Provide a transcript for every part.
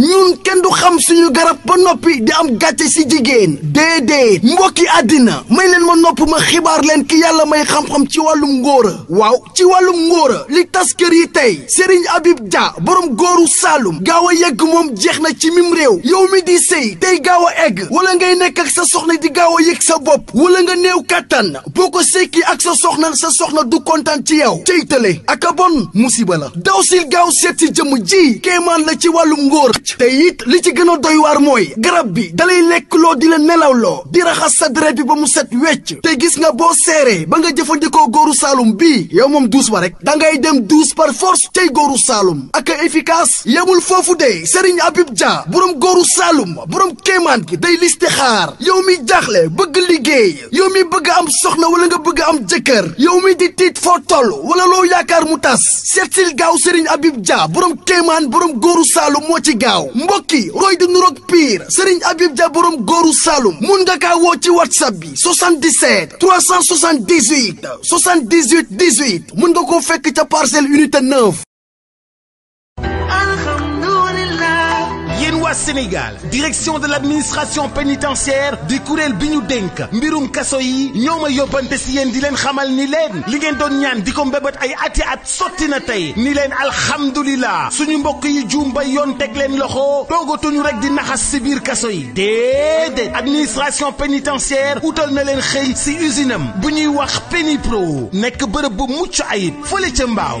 ñun kenn du xam suñu garab ba noppi di am gàcce si jigéen déedéet mbokki àddina may leen ma nopp ma xibaar leen ki yàlla may xam-xam ci wàllum ngóora waaw ci wàllum ngóora li tas kër yi tey Serigne Habib Dia borom góoru Saalum gaaw a yegg moom jeex na ci mim réew yow mi di sëy tey gaaw a egg wala ngay nekk ak sa soxna di gaaw a yëg sa bopp wala nga néew kàttan boo ko sekki ak sa soxna sa soxna du kontaan ci yow cey tële ak a bon musiba la daw sil gaaw seet si jëmm ji kéemaan la ci wàllum ngóor te it li ci gën a doy waar mooy garab bi dalay lekk loo di la nelaw loo di raxas sa deret bi ba mu set wecc te gis nga boo seeree ba nga jëfandikoo góoru saalum bii yow moom duus ba rek da ngay dem duus par force cey góoru saalum ak a efficace yemul foofu de Serigne Habib Dia borom góoru saalum borom kéemaan gi day listixaar yow mi jaaxle bëgg liggéey yow mi bëgg am soxna wala nga bëgg am jëkkër yow mi di tiit foo toll wala loo yaakaar mu tas seetsil gaaw Serigne Habib Dia borom kéemaan borom góoru Saalum moo ci gaaw mbokki roy di nuroog piir Serigne Habib Dia borom góoru Saalum mun nga kaa woo ci whatsapp bi 77 378 78 18 mun nga koo fekk ca parcelle unité 9. waa Sénégal direction de l'administration pénitentiaire di kuréel bi ñu dénk mbirum kaso yi ñoo ma yóbbante si yéen di leen xamal ni leen li ngeen doon ñaan di ko mbébét ay ati at sotti na tey ni leen alhamdulilah suñu mbokk yi juum ba yoon teg leen loxo toogatuñu rek di naxas si biir kaso yi déedéet administration pénitentiaire utal na leen xëy si usine am bu ñuy wax Pénipro nekk bërëb bu mucc ayib fële ca mbaaw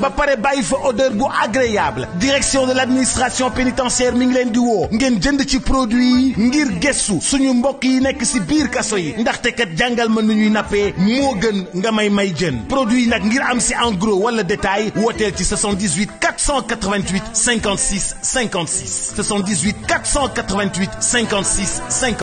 ba pare bàyyi fa odeur bu agréable direction de l'administration pénitentiaire mi ngi leen di woo ngeen jënd ci produit yi ngir gëstu suñu mbokk yi nekk si biir kaso yi ndaxte kat jàngal ma nu ñuy nappee moo gën nga may may jën produit yi nag ngir am si en gros wala détail wooteel ci 78 488 56 56 78 488 56 50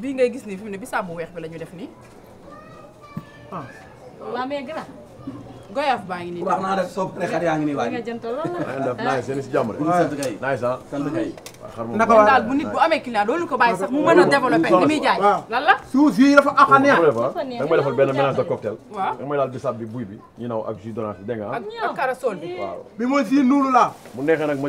bii ngay gis nii fi mu ne bisaab bu weex bi la ñu def nii ah. waaw mais grand. goyaaf baa ngi nii. wax naa def soo paree xar yaa ngi nii waay. nga jëntal lool la. naaj seen si jàmm rek. sant kay naaj sax sant kay. naka waa daal bu nit bu amee client loolu ko bàyyi sax mu mën a développé li muy jaay. lan la suuf si dafa ax a neex. dafa neex da nga may defal benn mélange de cocktail. waaw da nga may daal bisaab bi buy bi ñu naw ak jus d'orange bi dégg nga ah. ak corossol bi. waaw bi mooy si nuulu laa. mu neexee nag ma.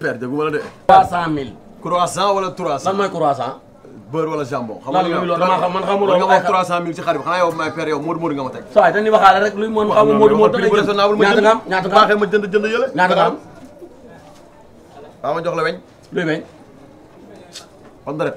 père déggu ma la de. 300000. croissant wala 300. lan mooy croissant. beurre wala jambon. xam nga loolu damaa xam man xamuloo nga wax 300000 ci xar bi xanaa yow may père yow Modou Modou nga ma teg. saa yi dañuy waxaale rek luy mën xamu Modou Modou da ngay jënd ñaata nga am ñaata nga am baaxee ma jënd jënd yële. ñaata nga am. waaw ma jox la weñ. luy weñ. on dirait.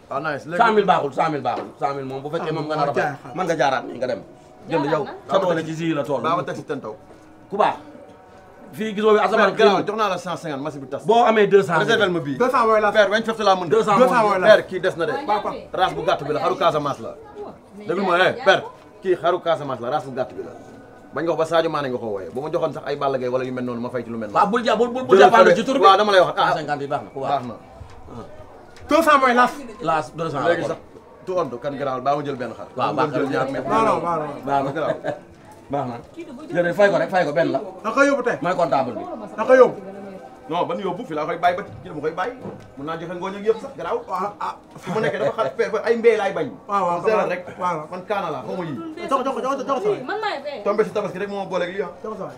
waaw ah, nice léegi 100000 baaxul 100000 baaxul 100000 moom bu fekkee moom nga nar a baax mën nga jaaraat nii nga dem. jënd yow sa doole ci sii la tool. baax ma teg si ten taw ku baax. fii gisoo bi asamaan kii jox naa la 150 masi bi tas. boo amee 200 réservel ma bii. 200 mooy la père weñ fefte laa mën de. 200 mooy la père kii des na de. race bu gàtt bi la xaru Casamance la. déglu ma eh père kii xaru Casamance la race bu gàtt bi la bañ nga ko ba Sadio Mané nga ko wooyee bu ma joxoon sax ay Balla Gaye wala yu mel noonu ma fay ci lu mel noonu. waaw bul ja bul bul jàppale ci tur bi waaw dama lay wax ah 50 yi baax na baax na. Ah. deux cent mooy laas. laas deux cent léegi sax tu ond kan garaawul baa ma jël benn xar. waaw baax na jël ñaar mais. non non baax na baax na. baax na jërëjëf fay ko rek fay ko benn la. da koy yóbbu tey mooy comptable bi. da koy yóbbu. non ban yóbbu fi laa koy bàyyi ba ci dama koy bàyyi mun naa joxe ngooñ ak yëpp sax garaaw. waaw ah, ah. fu mu nekk dafa xar ay mbéy laay bañ. waaw waaw seeral rek. waaw man kaana laa xaw ma yii. jox jox jox jox sa waay. tombé si tabaski rek moo booleeg lii ah. jox sa waay.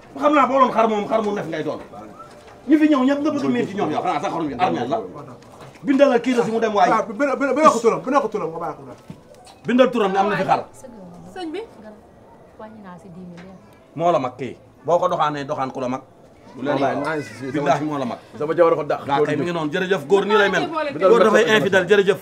xam naa boo doon xar moom xar mu nef ngay doon ñu fi ñëw ñëpp nga bëgg miir ci ñoom yow xanaa sa xarum bi armeel la bindal la kii la si mu dem waaye bindal ko turam bindal ko turam nga bàyyi ko bindal turam ne am na fi xar sëñ bi wàññi naa si dix mille moo la mag kii boo ko doxaanee doxaan ku la mag bu leen yàqu billaahi moo la mag sama jabar ko dàq daa kay mi ngi noonu jërëjëf góor nii lay mel góor dafay infidèle jërëjëf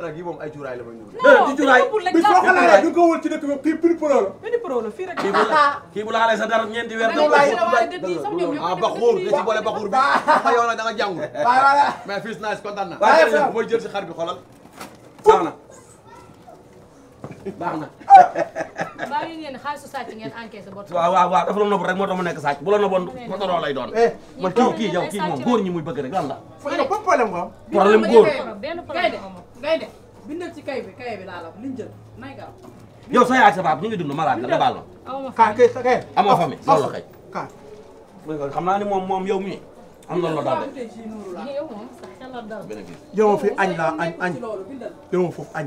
nag yi moom ay cuuraay la may ñëw. non ci cuuraay bi foo ko laalee du ko wër ci dëkk bi kii pili pro la. pili pro la fii rek. kii bu la kii bu laalee sa dara ñeenti weer. dama laay ah Bakhour da ci boole Bakhour bi xam yow nag da nga jàngul. mais fii si naa si kontaan na. waaye bu may jël si xar bi xoolal. baax na. baax na. baa ngi ngeen xaalisu sàcc ngeen encaissé bot. waaw waaw waaw dafa la nopp rek moo tax mu nekk sàcc bu la noppoon potoroo lay doon. Eh, man kii kii yow kii moom góor ñi muy bëgg rek lan la. problème nga problème góor benn problème ngay de bindal ci kay bi kay bi laa la liñ jël nay gaaw. yow sa yaay sa baab ñu ngi dund malade nga baal ma. kaa kay sa kay. amoo fa mi loolu la kay. kaa. xam naa ne moom moom yow mii am na loo daal de. yow moom sax xelal dara. yow fi añ laa añ añ yow foofu añ.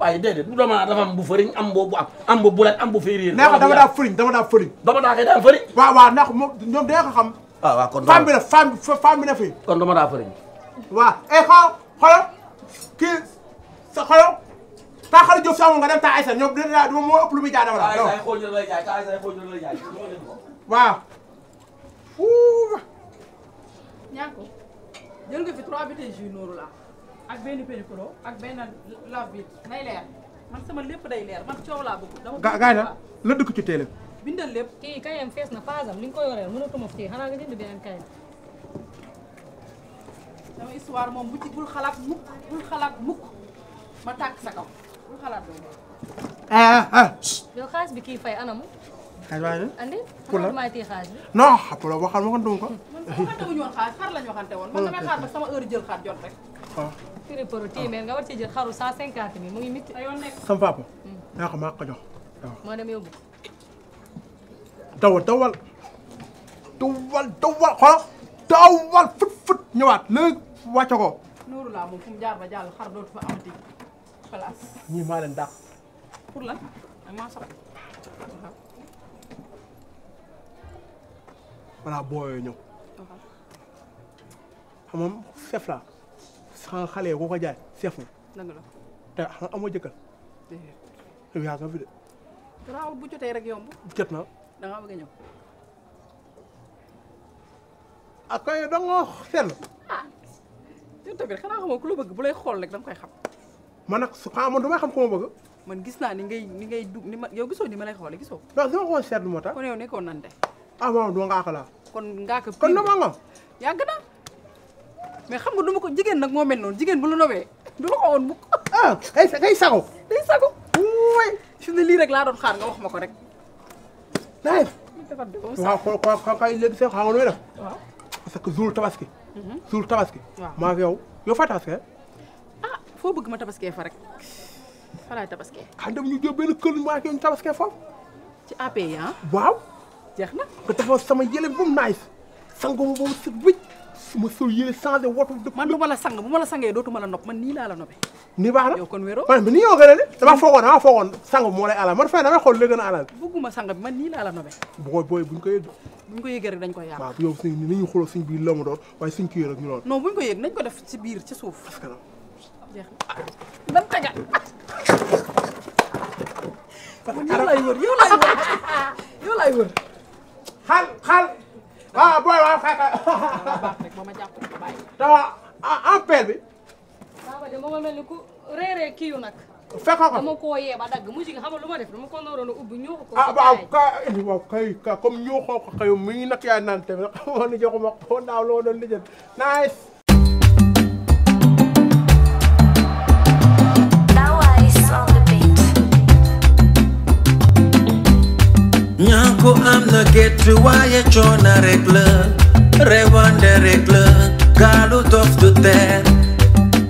waaye déedéet bu doomu dafa am bu fëriñ am boobu am am bu bulet am bu féeréer. neex dama daa fëriñ dama daa fëriñ. dama daa kay daa fëriñ. waaw waaw ndax moom ñoom dee ko xam. waaw ah, waaw kon femme bi la femme femme bi la fi. kon dama daa fëriñ. waaw eh xaw xoolal kii sa xoolal taa xale Diop si amoon nga dem taa Aïssa ñoom dina dama moo ëpp lu muy jaay dama la. waaw Aïssa xool ñu lay jaay taa Aïssa xool ñu lay jaay. waaw. ñaan ko jël nga fi trois bouteilles jus nooru laa. ak benn pédicolo ak benn lave-vide nay leer man sama lépp day leer man coow laa bëgg. dama ga gaay na la dëkk ci téeléem. bindal lépp. kii kayam fees na paasam li nga ko yoreel mënatuma fi xanaa nga jënd beneen kayam. sama histoire moom bu ci bul xalaat mukk bul xalaat mukk ma tàkk sa kaw. bu xalaat boobu. ah ah. yow xaalis bi kii fay anamu. xaalis baa ngi andi pour la maa téye xaalis bi. non pour la waxal waxantu ko. man waxante wuñu woon xaalis xar lañu waxante woon. man damay xaar ba sama heure jël xaar jot rek. waaw. firi pour téeméer nga war ci jël xaru 150 mi mu ngi mit. sama papa. yaa ko maa ko jox waaw. moo dem yóbbu. dawal dawal dawal dawal xool dawal fut fut ñëwaat léegi wàcce ko. Nuuru laa moom fu mu jaar ba jàll xar dootu fa amati place. ñii maa leen dàq. pour lan ak maa soxla. voilà booyoo ñëw. xam nga chef la sans xale yi ku ko jaay chef la. dëgg la te xam nga amoo jëkkër. yow yaa nga fi de. garaawul bu jotee rek yomb. jot na. da ngaa bëgg a ñëw. ah kay da nga sell. ah yow tamit xanaa xamoo ku la bëgg bu lay xool rek da nga koy xam. man nag su xamoon damay xam ku ma bëgg. man gis naa ni ngay ni ngay dugg ni ma yow gisoo ni ma lay xoolee gisoo. non su ma ko seetlu moo tax. kon yow nekkoon nan de. ah waaw doo ngaa ko laa. kon ngaa ko. kon dama nga. yàgg na. mais xam nga du ma ko jigéen nag moo mel noonu jigéen bu la nobee du ma ko woon mukk ah kay kay sago day sago way fi mu ne lii rek laa doon xaar nga wax ma ko rek naay defar de boobu waaw ko ko ko kay léegi sax xam nga lu may def waaw parce que jour tabaski jour tabaski Waaw. maa fi yow yow fa tabaski ah foo bëgg ma tabaskee fa rek fa laay tabaskee xam dem ñu jóg benn kër maa fi yow ñu tabaski foofu ci AP yi ah waaw jeex na nga defar sama yële bu mu naay sangu ma ba mu set wécc su ma sol yële changé woto dëpp man du ma la sang bu ma la sangee dootu ma la nopp man nii laa la noppee ni baax na yow kon wéro man bi ni yow gën a de damaa foogoon damaa foogoon sang bi moo lay alal man fay damay xool la gën a alal bëgguma sang bi man nii laa la noppee booy booy buñ ko yëg buñ ko yëgee rek dañ koy yàq waaw yow suñ ni ñu xuloo suñ biir la mu doon waaye suñ kii rek ñu lool non buñ ko yëg nañ ko def ci biir ci suuf ban taga yow laay wër yow laay wër yow laay wër xal xal waaw booy waaw xal xal baax rek ba ma jàpp ko bàyyi tawa en père bi baaba de moo ma mel ni ku réeree kii yu nag fekk ko dama koo yee ba dagg mujj nga xam lu ma def dama ko naroon a ubbi ñoo ko. ah waaw kay waaw kay ka comme ñoo ko ko xëy mi ngi nag yaay naan tamit xam nga ni joxuma ko naaw loo doon lijjat nice. ñaako am na gétt waaye coono rek la rewande rek la gaalu dof du teer